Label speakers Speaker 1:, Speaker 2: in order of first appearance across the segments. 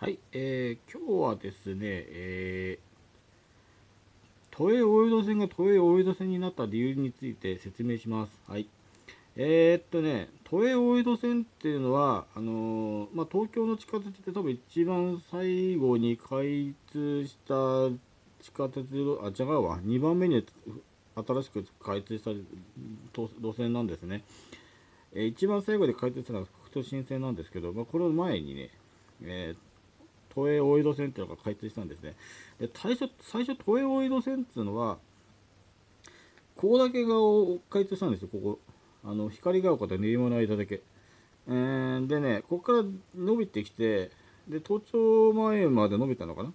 Speaker 1: はい、えー、今日はですね、えー、都営大江戸線が都営大江戸線になった理由について説明します。はい。えー、っとね、都営大江戸線っていうのは、あのー、まあ、東京の地下鉄って多分一番最後に開通した地下鉄路、あ、違うわ、2番目に新しく開通した路線なんですね。えー、一番最後で開通したのは福都新線なんですけど、まあ、この前にね、えー都営大江戸線っていうのが開通したんですね。で最初、最初都営大江戸線っていうのは、ここだけが開通したんですよ、ここ。あの光が丘と練馬の間だけ。えー、でね、ここから伸びてきて、で、東京前まで伸びたのかな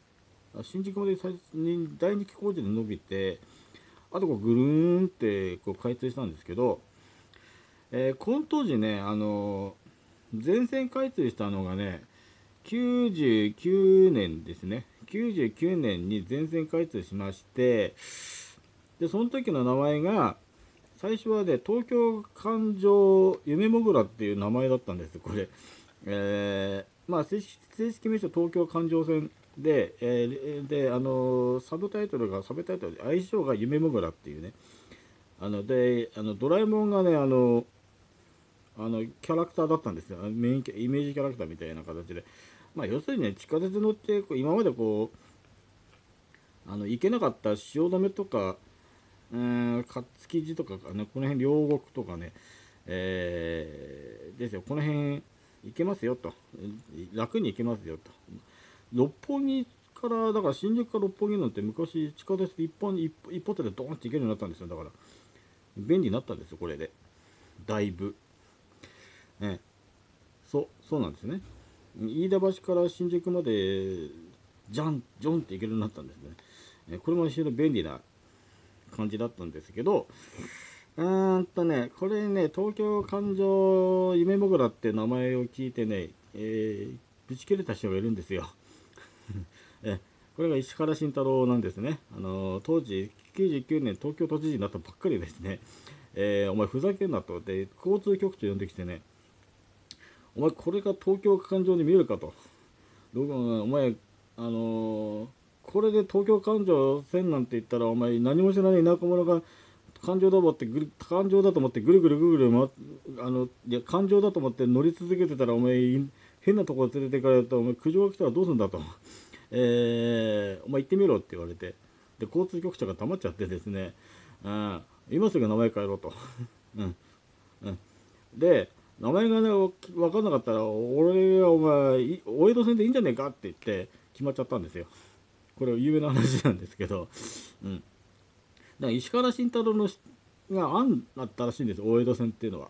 Speaker 1: 新宿まで最に第二期工事で伸びて、あとこうぐるーんってこう開通したんですけど、えー、この当時ね、あのー、全線開通したのがね、99年ですね。99年に全線開通しまして、で、その時の名前が、最初はね、東京環状夢もぐらっていう名前だったんです、これ。えー、まあ正式、名称東京環状線で、えー、で、あのサブタイトルが、サブタイトルで、相性が夢もぐらっていうね。あの、で、あの、ドラえもんがね、あの、あの、キャラクターだったんですよ。メイン、イメージキャラクターみたいな形で。まあ、要するにね、地下鉄乗って、今までこう、あの、行けなかった汐留とか、うん、勝築地とか、ね、この辺、両国とかね、えー、ですよ、この辺、行けますよと。楽に行けますよと。六本木から、だから新宿から六本木なんて昔、地下鉄一本、一一歩でドーンって行けるようになったんですよ。だから、便利になったんですよ、これで。だいぶ。ね。そう、そうなんですね。飯田橋から新宿までジャンジョンって行けるようになったんですね。これも非常に便利な感じだったんですけど、うーんとね、これね、東京環状夢もぐらって名前を聞いてね、えー、ぶち切れた人がいるんですよ。えこれが石原慎太郎なんですね。あの当時、99年東京都知事になったばっかりですね、えー、お前ふざけんなと。で、交通局長呼んできてね、お前これが東京環状に見えるかと。お前、あのー、これで東京環状線なんて言ったら、お前何も知らない田舎者が環状だと思ってぐる環状だと思ってぐるぐるぐるぐる、ま、あのいや環状だと思って乗り続けてたらお前変なとこ連れて行かれるとお前苦情が来たらどうすんだと、えー、お前行ってみろって言われて。で交通局長が黙っちゃってですね、うん、今すぐ名前変えろと、うん。うん、で名前がね、分かんなかったら、俺がお前、大江戸線でいいんじゃねえかって言って決まっちゃったんですよ。これは有名な話なんですけど、うん。だから石原慎太郎のが案だったらしいんです大江戸線っていうのは。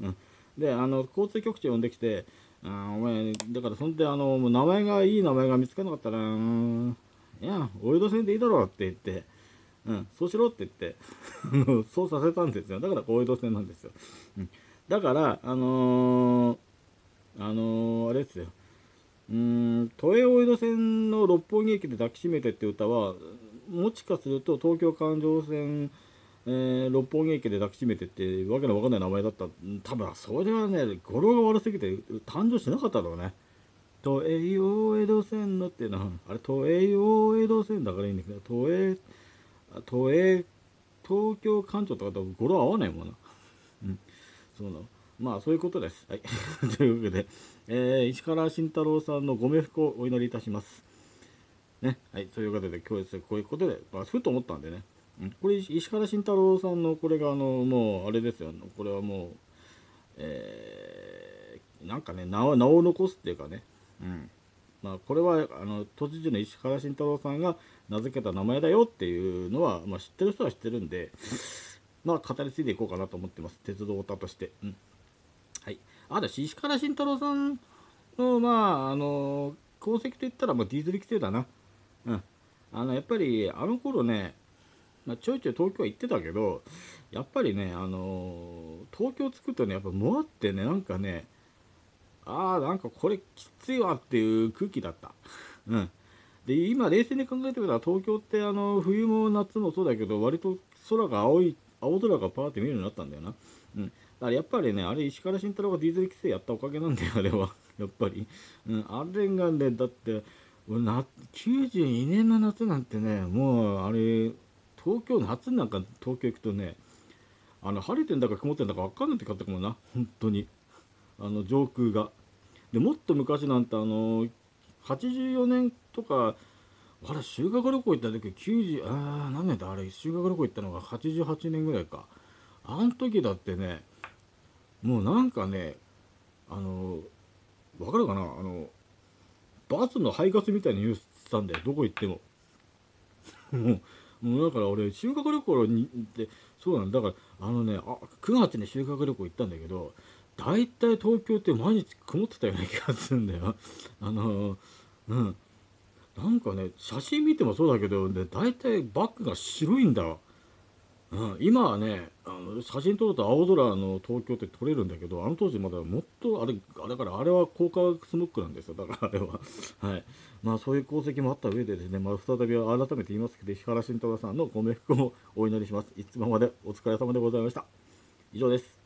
Speaker 1: うん。で、あの、交通局長呼んできて、あお前、だからそんで、あの、名前がいい名前が見つからなかったら、うん、いや、大江戸線でいいだろうって言って、うん、そうしろって言って、そうさせたんですよ。だから大江戸線なんですよ。うんだから、あのー、あのー、あれですよ。うん、都営大江戸線の六本木駅で抱きしめてって歌は、もしかすると東京環状線、えー、六本木駅で抱きしめてってわけのわかんない名前だった。多分、それはね、語呂が悪すぎて誕生しなかったろうね。都営大江戸線のっていうのは、あれ、都営大江戸線だからいいんだけど、都営、都営、東京環状とかと語呂合わないもんな。うんそうなの？まあそういうことです。はい。というわけで、えー、石原慎太郎さんのご冥福をお祈りいたします。ね。はい。ということで、今日こういうことで、まあ、ふと思ったんでね。うん、これ、石原慎太郎さんの、これが、あの、もう、あれですよ。これはもう、えー、なんかね名を、名を残すっていうかね。うん。まあ、これは、あの、都知事の石原慎太郎さんが名付けた名前だよっていうのは、まあ、知ってる人は知ってるんで、まあ、語り継いでいこうかなと思ってます。鉄道オタとして。うん。はい。あと、石原慎太郎さんの、まあ、あの、功績といったら、もうディーゼル規制だな。うん。あの、やっぱり、あの頃ね、まあ、ちょいちょい東京は行ってたけど、やっぱりね、あの東京着くとね、やっぱもわってね、なんかね、ああ、なんかこれきついわっていう空気だった。うん。で、今冷静に考えてみたら、東京ってあの、冬も夏もそうだけど、割と空が青い青空がパーって見るようになったんだよな。うん。だからやっぱりね、あれ石原慎太郎がディーゼル規制やったおかげなんだよ、あれは。やっぱり、うん、あれがねだって俺な92年の夏なんてねもうあれ東京夏なんか東京行くとねあの晴れてんだか曇ってんだか分かんないってかったかもな本当にあの上空がでもっと昔なんてあの84年とかあれ修学旅行行った時90ああ何年だあれ修学旅行行ったのが88年ぐらいか。あの時だってねもうなんかねあのわかるかなあのバスの配達みたいなニュースしたんだよどこ行っても。もうもうだから俺修学旅行に行ってそうなんだからあのねあ9月に修学旅行行ったんだけど大体東京って毎日曇ってたような気がするんだよ。あのうんなんかね写真見てもそうだけど、ね、大体バックが白いんだ。うん、今はねあの写真撮ると青空の東京って撮れるんだけどあの当時まだもっとあれあれからあれは高化スモックなんですよ。だからあれは。はい。まあそういう功績もあった上でですね、まあ、再び改めて言いますけど石原慎太郎さんのご冥福をお祈りします。いつもまでお疲れ様でございました。以上です。